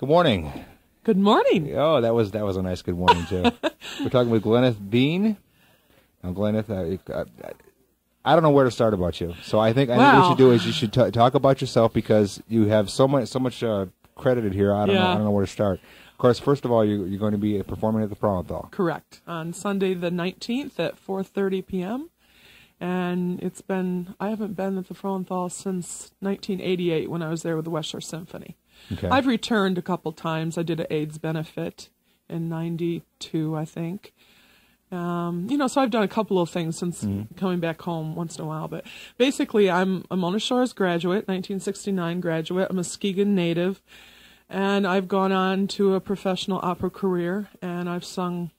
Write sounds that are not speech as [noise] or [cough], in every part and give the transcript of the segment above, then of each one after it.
Good morning. Good morning. Oh, that was that was a nice good morning too. [laughs] We're talking with Gwyneth Bean. Now, Gwyneth, uh, I don't know where to start about you. So I think I think what you should do is you should t- talk about yourself because you have so much so much uh, credited here. I don't yeah. know I don't know where to start. Of course, first of all, you, you're going to be performing at the Frauenthal. Correct on Sunday the 19th at 4:30 p.m. And it's been I haven't been at the Frauenthal since 1988 when I was there with the West Shore Symphony. Okay. I've returned a couple times. I did an AIDS benefit in '92, I think. Um, you know, so I've done a couple of things since mm-hmm. coming back home once in a while. But basically, I'm a Mona Shores graduate, 1969 graduate. I'm a Muskegon native, and I've gone on to a professional opera career, and I've sung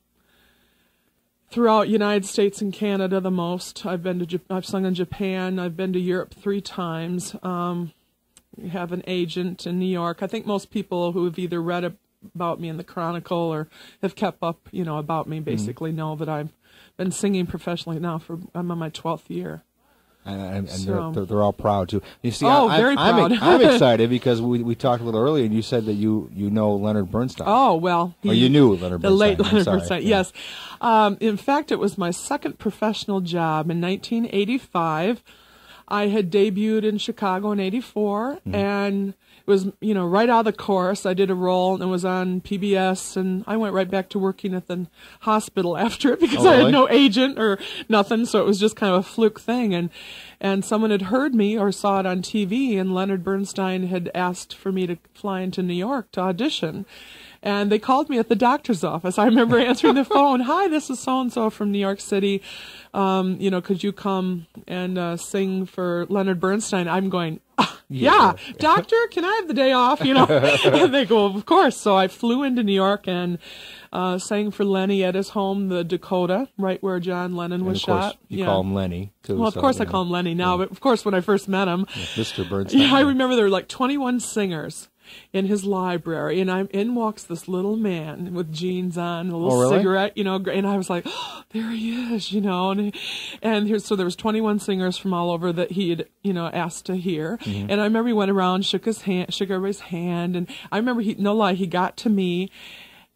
throughout United States and Canada the most. I've been to I've sung in Japan. I've been to Europe three times. Um, have an agent in New York. I think most people who have either read about me in the Chronicle or have kept up, you know, about me basically mm-hmm. know that I've been singing professionally now for I'm on my 12th year. And, and, and so, they're, they're, all proud too. You see, oh, I, very I'm, proud. I'm, I'm [laughs] excited because we, we talked a little earlier, and you said that you, you know Leonard Bernstein. Oh well, he, or you knew Leonard the Bernstein. late Leonard Bernstein. Yeah. Yes, um, in fact, it was my second professional job in 1985. I had debuted in Chicago in '84, mm-hmm. and it was you know right out of the course. I did a role and it was on PBS, and I went right back to working at the hospital [laughs] after it because oh, really? I had no agent or nothing, so it was just kind of a fluke thing. And and someone had heard me or saw it on TV, and Leonard Bernstein had asked for me to fly into New York to audition. And they called me at the doctor's office. I remember [laughs] answering the phone. Hi, this is so and so from New York City. Um, you know, could you come and uh, sing for Leonard Bernstein? I'm going, yeah, yeah. doctor, can I have the day off? You know, [laughs] [laughs] and they go, of course. So I flew into New York and uh, sang for Lenny at his home, the Dakota, right where John Lennon was shot. You yeah. call him Lenny too. Well, of so, course I call him Lenny now, yeah. but of course when I first met him, Mr. Bernstein. Yeah, I remember there were like 21 singers in his library, and I'm in walks this little man with jeans on, a little oh, really? cigarette, you know, and I was like, oh, [gasps] there he is, you know, and and here, so there was 21 singers from all over that he had, you know, asked to hear, mm-hmm. and I remember he went around, shook his hand, shook everybody's hand, and I remember he, no lie, he got to me,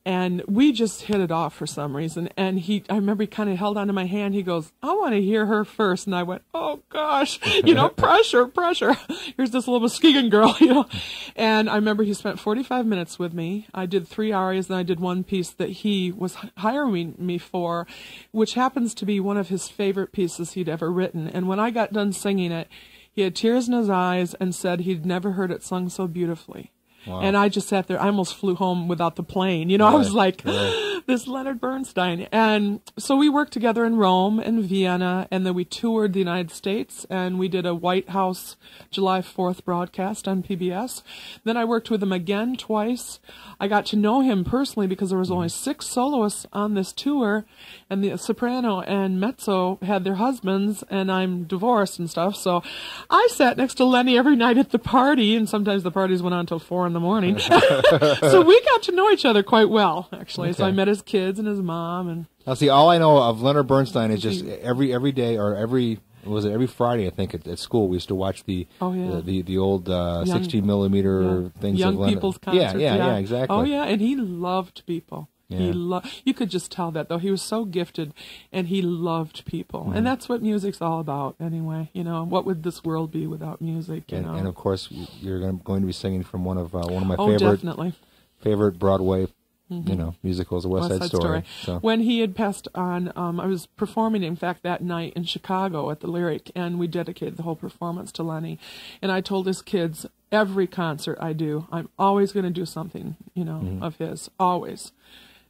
and we just hit it off for some reason. And he, I remember he kind of held onto my hand. He goes, I want to hear her first. And I went, oh gosh, [laughs] you know, [laughs] pressure, pressure. [laughs] Here's this little Muskegon girl, you know. And I remember he spent 45 minutes with me. I did three arias and I did one piece that he was hiring me for, which happens to be one of his favorite pieces he'd ever written. And when I got done singing it, he had tears in his eyes and said he'd never heard it sung so beautifully. Wow. And I just sat there. I almost flew home without the plane. You know, right. I was like, right. [gasps] this Leonard Bernstein. And so we worked together in Rome and Vienna, and then we toured the United States, and we did a White House July 4th broadcast on PBS. Then I worked with him again twice. I got to know him personally because there was only mm-hmm. six soloists on this tour, and the soprano and mezzo had their husbands, and I'm divorced and stuff. So I sat next to Lenny every night at the party, and sometimes the parties went on until four in the morning. [laughs] so we got to know each other quite well, actually. Okay. So I met his kids and his mom, and now see, all I know of Leonard Bernstein is just every every day or every was it every Friday? I think at, at school we used to watch the oh, yeah. the, the, the old uh, young, 16 millimeter yeah. things. Young people's concerts. Yeah, yeah, yeah, yeah, exactly. Oh yeah, and he loved people. Yeah. He lo- you could just tell that though. He was so gifted and he loved people. Mm-hmm. And that's what music's all about anyway. You know, what would this world be without music, you and, know? And of course, you're going to be singing from one of uh, one of my oh, favorite definitely. favorite Broadway Mm-hmm. you know, musicals, a West, West Side, Story. Story. So. When he had passed on, um, I was performing, in fact, that night in Chicago at the Lyric, and we dedicated the whole performance to Lenny. And I told his kids, every concert I do, I'm always going to do something, you know, mm-hmm. of his, always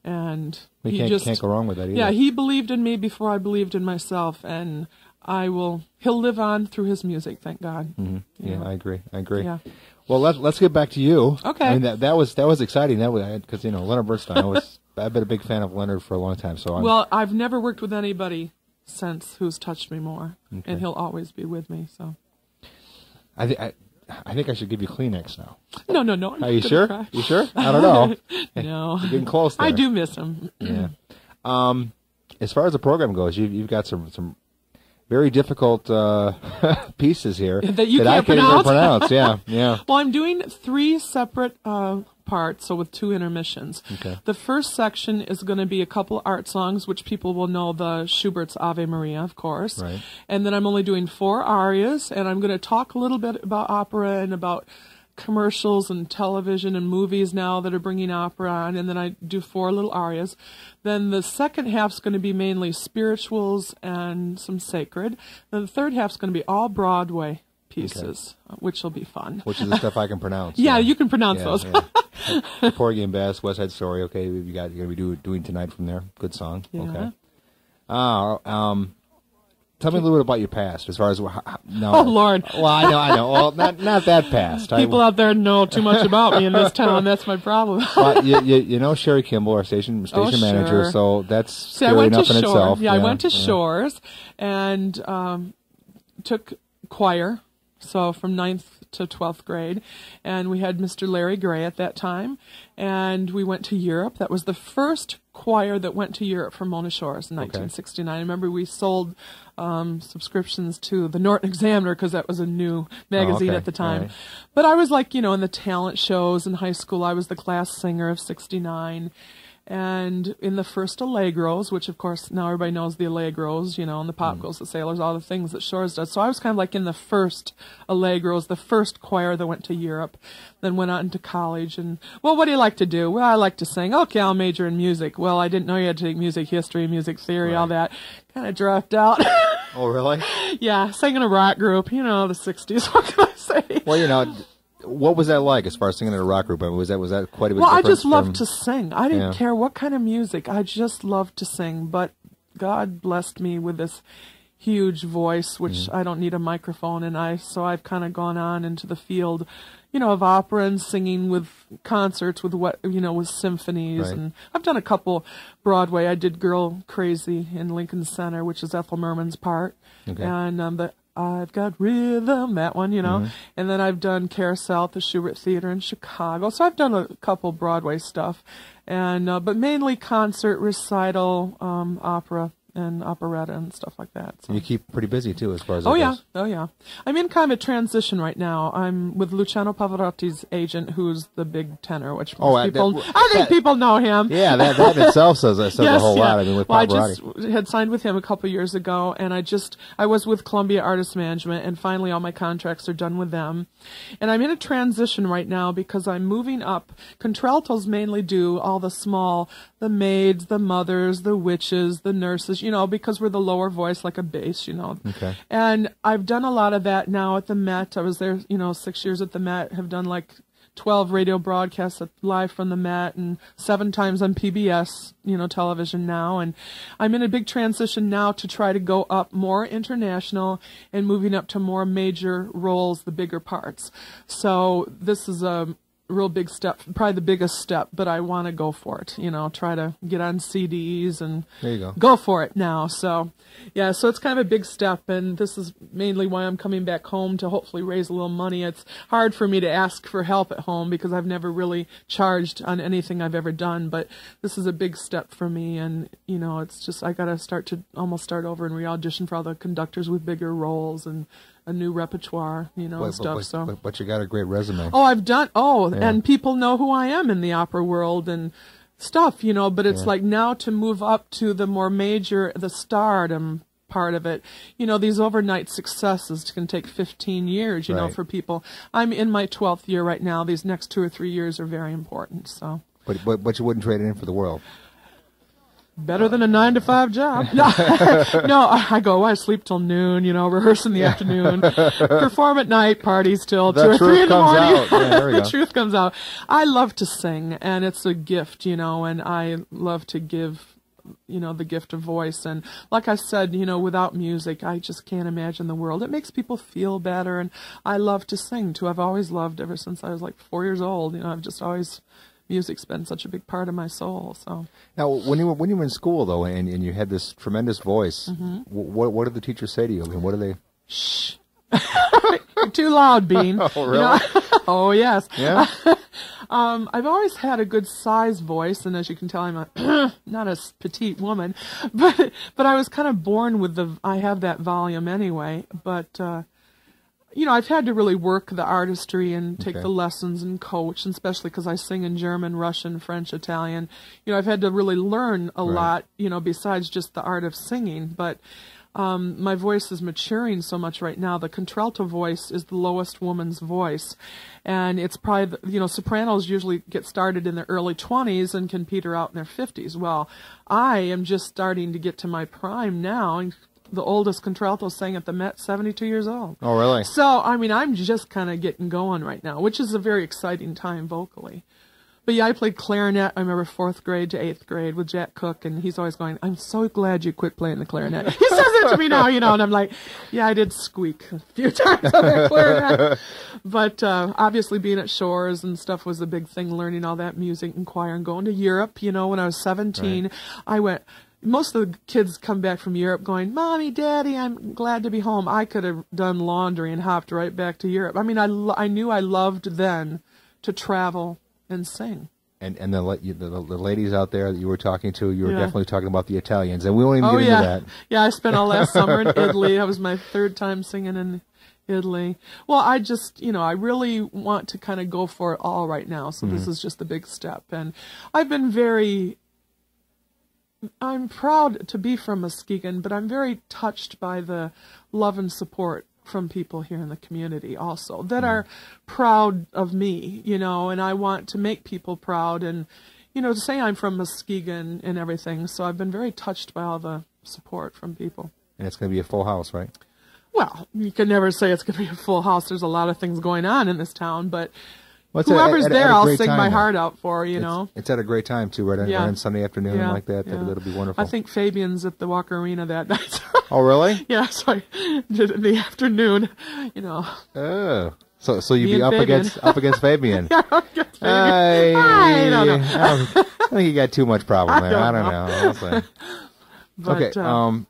and we he can't, just can't go wrong with that either. Yeah, he believed in me before I believed in myself, and I will. He'll live on through his music. Thank God. Mm-hmm. Yeah, I agree. I agree. Yeah. Well, let's let's get back to you. Okay. I mean that that was that was exciting. That was because you know Leonard Bernstein. I was [laughs] I've been a big fan of Leonard for a long time. So I'm, well, I've never worked with anybody since who's touched me more, okay. and he'll always be with me. So. I, I I think I should give you Kleenex now. No, no, no. Are you sure? You sure? I don't know. no. [laughs] You're getting close there. I do miss them. [clears throat] yeah. Um, as far as the program goes, you've, you've got some, some very difficult uh, [laughs] pieces here that you that can't, I can't pronounce. even pronounce. Yeah, yeah. [laughs] well, I'm doing three separate uh, part, so with two intermissions. Okay. The first section is going to be a couple art songs, which people will know the Schubert's Ave Maria, of course. Right. And then I'm only doing four arias, and I'm going to talk a little bit about opera and about commercials and television and movies now that are bringing opera on, and then I do four little arias. Then the second half's going to be mainly spirituals and some sacred. Then the third half's going to be all Broadway pieces, okay. which will be fun. Which is the stuff I can pronounce. [laughs] yeah, you can pronounce yeah, those. yeah. Porgy and Bess, West Side Story. Okay, you got you're gonna be do, doing tonight from there. Good song. Yeah. Okay. Uh, um, Tell me a little bit about your past, as far as how, no. Oh Lord! Well, I know, I know. Well, not not that past. People I, out there know too much [laughs] about me in this town. That's my problem. well, you, you, you, know Sherry Kimball, our station station oh, manager. Sure. So that's See, scary enough in itself. Yeah, yeah, I went to yeah. Shores and um, took choir. So from ninth to 12th grade. And we had Mr. Larry Gray at that time. And we went to Europe. That was the first choir that went to Europe from Mona Shores in 1969. Okay. I remember we sold um, subscriptions to the Norton Examiner because that was a new magazine oh, okay. at the time. Right. But I was like, you know, in the talent shows in high school, I was the class singer of 69 and in the first Allegros, which of course now everybody knows the Allegros, you know, and the Pop mm. Goes the Sailors, all the things that Shores does. So I was kind of like in the first Allegros, the first choir that went to Europe, then went on to college. And well, what do you like to do? Well, I like to sing. Okay, I'll major in music. Well, I didn't know you had to take music history, music theory, right. all that. Kind of dropped out. oh, really? [laughs] yeah, sang in a rock group. You know, the '60s. [laughs] What can I say? Well, you know what was that like as far as singing in a rock group? I mean, was that was that quite a bit? Well, I just from... loved to sing. I didn't yeah. care what kind of music. I just loved to sing. But God blessed me with this huge voice, which mm-hmm. I don't need a microphone, and I so I've kind of gone on into the field, you know, of opera and singing with concerts with what you know with symphonies, right. and I've done a couple Broadway. I did Girl Crazy in Lincoln Center, which is Ethel Merman's part, okay. and um, the I've got rhythm, that one, you know. Mm-hmm. And then I've done Carousel at the Shubert Theater in Chicago. So I've done a couple Broadway stuff, and uh, but mainly concert, recital, um, opera and operetta and stuff like that. So. You keep pretty busy too, as far as oh yeah, goes. oh yeah. I'm in kind of a transition right now. I'm with Luciano Pavarotti's agent, who's the big tenor, which oh, most people that, I think that, people know him. Yeah, that that itself says, says yes, a whole yeah. lot. I mean, with well, Pavarotti. I just had signed with him a couple years ago, and I just I was with Columbia Artist Management, and finally all my contracts are done with them, and I'm in a transition right now because I'm moving up. Contraltos mainly do all the small, the maids, the mothers, the witches, the nurses, you know, because we're the lower voice like a bass, you know. Okay. And I've done a lot of that now at the Met. I was there, you know, six years at the Met. Have done like 12 radio broadcasts live from the Met and seven times on PBS, you know, television now. And I'm in a big transition now to try to go up more international and moving up to more major roles, the bigger parts. So this is a real big step, probably the biggest step, but I want to go for it. You know, try to get on CDs and go. go for it now. So, yeah, so it's kind of a big step, and this is mainly why I'm coming back home to hopefully raise a little money. It's hard for me to ask for help at home because I've never really charged on anything I've ever done, but this is a big step for me, and you know, it's just I got to start to almost start over and re-audition for all the conductors with bigger roles and a new repertoire, you know, but, and stuff. But, so, but, but, you got a great resume. Oh, I've done. Oh, yeah. and people know who I am in the opera world and stuff, you know. But it's yeah. like now to move up to the more major, the stardom part of it. You know, these overnight successes can take 15 years, you right. know, for people. I'm in my 12th year right now. These next two or three years are very important. So. But but but you wouldn't trade it in for the world. Better than a nine to five job. [laughs] No, no I go, oh, I sleep till noon, you know, rehearse in the afternoon, perform at night, parties till the two or three in the morning. Yeah, [laughs] the go. truth comes out. I love to sing and it's a gift, you know, and I love to give you know the gift of voice and like i said you know without music i just can't imagine the world it makes people feel better and i love to sing too i've always loved ever since i was like four years old you know i've just always music's been such a big part of my soul. So now, when you were, when you were in school though, and, and you had this tremendous voice, mm-hmm. what what did the teachers say to you? I mean, what do they? Shh. [laughs] You're too loud, Bean. [laughs] oh, really? You [laughs] know? oh, yes. Yeah. um, I've always had a good size voice, and as you can tell, I'm a [clears throat] not a petite woman, but but I was kind of born with the. I have that volume anyway, but. Uh, you know, I've had to really work the artistry and take Okay. the lessons and coach, and especially because I sing in German, Russian, French, Italian. You know, I've had to really learn a Right. lot, you know, besides just the art of singing. But um, my voice is maturing so much right now. The contralto voice is the lowest woman's voice. And it's probably, the, you know, sopranos usually get started in their early 20s and can peter out in their 50s. Well, I am just starting to get to my prime now. And the oldest contralto sang at the Met, 72 years old. Oh, really? So, I mean, I'm just kind of getting going right now, which is a very exciting time vocally. But yeah, I played clarinet. I remember fourth grade to eighth grade with Jack Cook, and he's always going, "I'm so glad you quit playing the clarinet." He says it to me now, you know, and I'm like, "Yeah, I did squeak a few [laughs] times on the clarinet." But uh, obviously, being at Shores and stuff was a big thing. Learning all that music and choir, and going to Europe. You know, when I was 17, Right. I went. Most of the kids come back from Europe going, "Mommy, Daddy, I'm glad to be home." I could have done laundry and hopped right back to Europe. I mean, I I knew I loved then to travel and sing. And and the, the the ladies out there that you were talking to, you were Yeah. definitely talking about the Italians, and we won't even Oh get yeah, into that. yeah. I spent all last summer in [laughs] Italy. That was my third time singing in Italy. Well, I just, you know, I really want to kind of go for it all right now. So Mm-hmm. this is just the big step, and I've been very. I'm proud to be from Muskegon, but I'm very touched by the love and support from people here in the community also that hmm. are proud of me, you know, and I want to make people proud and, you know, to say I'm from Muskegon and everything. So I've been very touched by all the support from people. And it's going to be a full house, right? Well, you can never say it's going to be a full house. There's a lot of things going on in this town, but Well, at- whoever's at- at there, I'll sing my heart out for, you It's- know. it's, at a great time too, right? on- Yeah. on Sunday afternoon Yeah, like that. Yeah. it'll be wonderful. I think Fabian's at the Walker Arena that [laughs] night. Oh, really? yeah, so I did in the afternoon, you know. Oh, so so you'd Me be up Fabian. against up against Fabian. [laughs] Yeah, I guess Fabian. I, I don't know. I, don't- I think you got too much problem there. I don't don't, know. I'll. [laughs] But, okay. uh, um.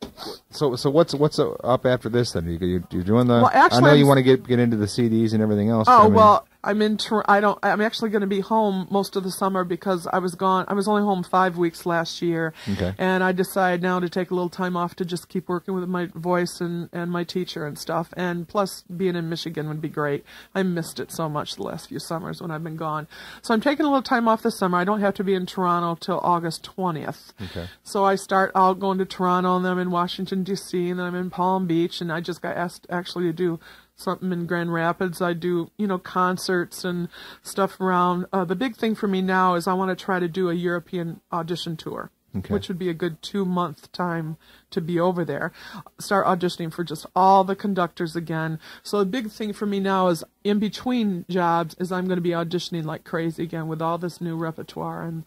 So so what's what's up after this then? You you you're doing the. Well, I know you I'm- want to get get into the CDs and everything else. but I Oh mean- well, I'm in. I don't. I'm actually going to be home most of the summer because I was gone. I was only home five weeks last year, Okay. and I decided now to take a little time off to just keep working with my voice and and my teacher and stuff. And plus, being in Michigan would be great. I missed it so much the last few summers when I've been gone. So I'm taking a little time off this summer. I don't have to be in Toronto till August 20th. Okay. So I start out going to Toronto, and then I'm in Washington D.C., and then I'm in Palm Beach, and I just got asked actually to do something in Grand Rapids. I do you know concerts and stuff around. Uh, the big thing for me now is I want to try to do a European audition tour. Okay. Which would be a good two month time to be over there. Start auditioning for just all the conductors again. So the big thing for me now is in between jobs is I'm going to be auditioning like crazy again with all this new repertoire and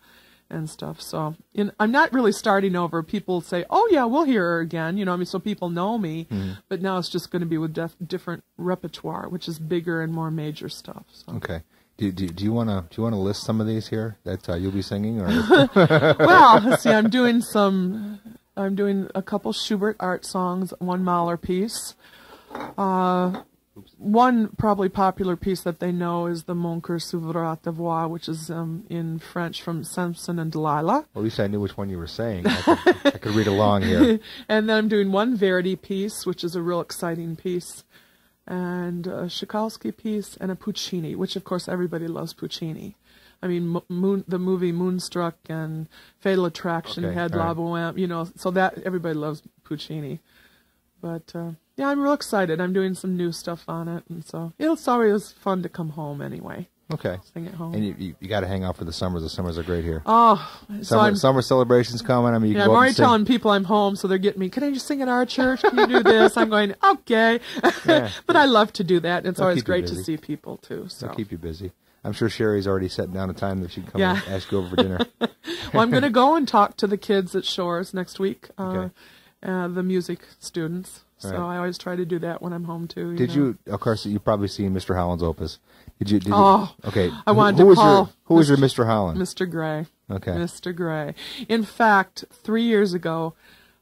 and stuff. So in, I'm not really starting over. People say, "Oh yeah, we'll hear her again," you know. I mean, so people know me, but now it's just going to be with def- different repertoire, which is bigger and more major stuff. So. Okay. Do, do, do you want to do you want to list some of these here that uh, you'll be singing or [laughs] well, see, I'm doing some. I'm doing a couple Schubert art songs, one Mahler piece. Uh, one probably popular piece that they know is the Mon Coeur s'ouvre ta voix, which is um, in French from Samson and Delilah. at least I knew which one you were saying. I could, I could read along here. [laughs] and then I'm doing one Verdi piece, which is a real exciting piece, and a Tchaikovsky piece, and a Puccini, which of course everybody loves Puccini. I mean, Moon, the movie Moonstruck and Fatal Attraction Okay, had all La right. Boheme, you know, so that everybody loves Puccini. But uh, yeah, I'm real excited. I'm doing some new stuff on it, and so it's always fun to come home anyway, Okay. sing at home. And you, you, you got to hang out for the summers. The summers are great here. oh, so summer, I'm summer celebrations coming. I mean, you Yeah, can I'm already telling people I'm home, so they're getting me. Can I just sing at our church? Can you do this? I'm going okay, [laughs] Yeah. but I love to do that. It's They'll always great to see people too. So, They'll keep you busy. I'm sure Sherry's already set down a time that she can come Yeah. and ask you over for dinner. [laughs] well, I'm going to go and talk to the kids at Shores next week, [laughs] Okay. uh, the music students. So right. I always try to do that when I'm home too. Did know. you? Of course, you probably seen Mr. Holland's opus. Did you? Did you Oh, okay. I wanted who to was call your Who was your Mr. Holland? Mr. Gray? Okay. Mr. Gray. In fact, three years ago,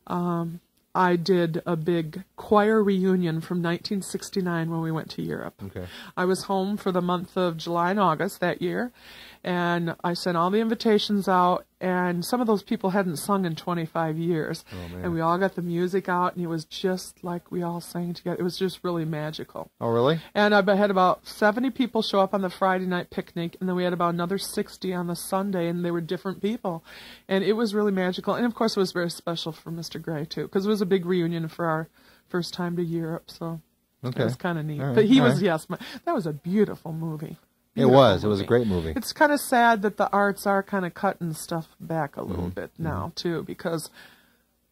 um, I did a big choir reunion from 1969 when we went to Europe. Okay. I was home for the month of July and August that year, and I sent all the invitations out, and some of those people hadn't sung in 25 years. Oh. And we all got the music out, and it was just like we all sang together. It was just really magical. Oh, really? And I had about 70 people show up on the Friday night picnic, and then we had about another 60 on the Sunday, and they were different people. And it was really magical. And of course, it was very special for Mr. Gray, too, because it was a big reunion for our first time to Europe. So Okay. it was kind of neat. Right, But he all was, right. yes, my, that was a beautiful movie. It Beautiful was. It was a great movie. It's kind of sad that the arts are kind of cutting stuff back a Mm-hmm. little bit now, too, because,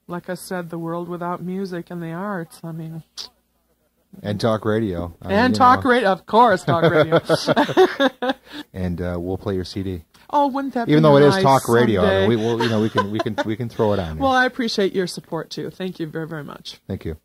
like I said, the world without music and the arts, I mean, And talk radio. I and you talk know. radio, of course, talk radio. [laughs] And uh, we'll play your CD, oh, wouldn't that even though it is talk radio. I mean, we will, you know, we can we can we can throw it on. there. Well, I appreciate your support too. Thank you very, very much. Thank you.